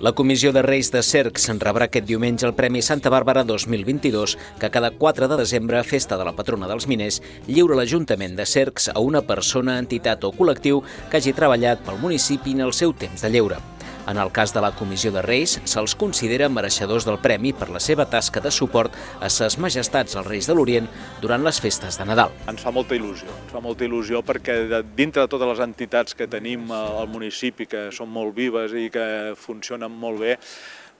La Comissió de Reis de Cercs rebrà aquest diumenge el Premi Santa Bàrbara 2022, que cada 4 de desembre, festa de la patrona dels miners, lliura l'Ajuntament de Cercs a una persona, entitat o col·lectiu que hagi treballat pel municipi en el seu temps de lleure. En el cas de la Comissió de Reis, se'ls considera mereixedors del premi per la seva tasca de suport a ses majestats els Reis de l'Orient durant les festes de Nadal. Ens fa molta il·lusió, ens fa molta il·lusió perquè dintre de totes les entitats que tenim al municipi, que són molt vives i que funcionen molt bé,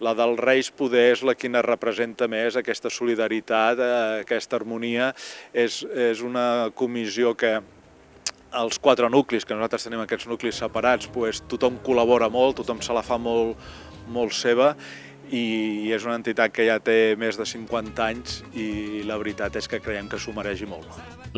la dels Reis poder és la que representa més aquesta solidaritat, eh, aquesta harmonia. És, és una comissió que els quatre nuclis, que nosaltres tenim aquests nuclis separats, doncs tothom col·labora molt, tothom se la fa molt, molt seva i és una entitat que ja té més de 50 anys i la veritat és que creiem que s'ho mereix molt.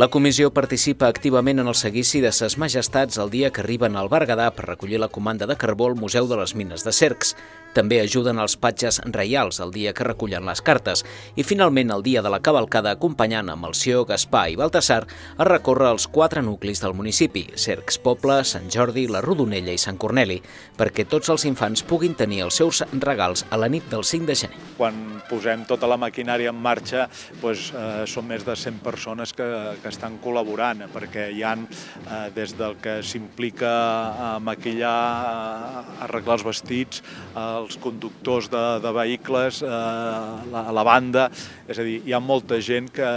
La comissió participa activament en el seguici de ses majestats el dia que arriben al Berguedà per recollir la comanda de carbó al Museu de les Mines de Cercs. També ajuden els patges reials el dia que recullen les cartes i finalment el dia de la cavalcada acompanyant amb el Sió, Gaspar i Baltasar a recórrer els quatre nuclis del municipi, Cercs Poble, Sant Jordi, la Rodonella i Sant Corneli, perquè tots els infants puguin tenir els seus regals a la nit del 5 de gener. Quan posem tota la maquinària en marxa, doncs, eh, són més de 100 persones que, que estan col·laborant, perquè hi han eh, des del que s'implica a maquillar, a arreglar els vestits, eh, els conductors de, de vehicles, eh, la, la banda, és a dir, hi ha molta gent que,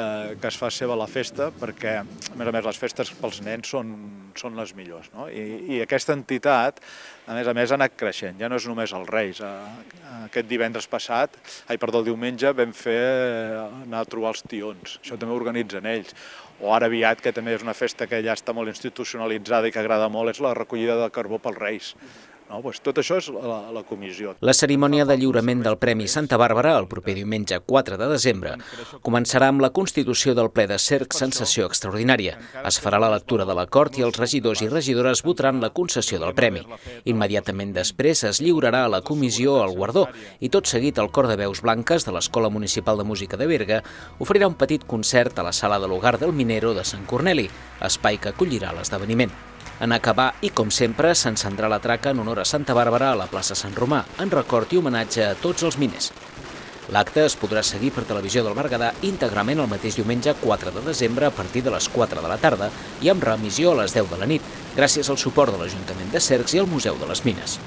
que es fa seva la festa perquè, a més a més, les festes pels nens són, són les millors. No? I, I aquesta entitat, a més a més, ha anat creixent, ja no és només els Reis. Eh, aquest divendres passat, ai, perdó, el diumenge, vam fer eh, anar a trobar els tions, això també ho organitzen ells. O ara aviat, que també és una festa que ja està molt institucionalitzada i que agrada molt, és la recollida de carbó pels Reis. No? Pues tot això és la, la comissió. La cerimònia de lliurament del Premi Santa Bàrbara, el proper diumenge 4 de desembre, començarà amb la constitució del ple de CERC Sensació Extraordinària. Es farà la lectura de l'acord i els regidors i regidores votaran la concessió del premi. Immediatament després es lliurarà a la comissió el guardó i tot seguit el Cor de Veus Blanques de l'Escola Municipal de Música de Berga oferirà un petit concert a la sala de l'Hogar del Minero de Sant Corneli, espai que acollirà l'esdeveniment. En acabar, i com sempre, s'encendrà la traca en honor a Santa Bàrbara a la plaça Sant Romà, en record i homenatge a tots els miners. L'acte es podrà seguir per televisió del Berguedà íntegrament el mateix diumenge 4 de desembre a partir de les 4 de la tarda i amb remissió a les 10 de la nit, gràcies al suport de l'Ajuntament de Cercs i al Museu de les Mines.